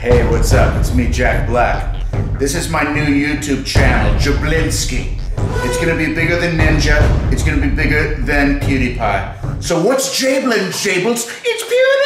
Hey, what's up? It's me, Jack Black. This is my new YouTube channel, Jablinski. It's gonna be bigger than Ninja. It's gonna be bigger than PewDiePie. So what's Jablin, Jables? It's PewDiePie!